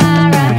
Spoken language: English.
Sarah.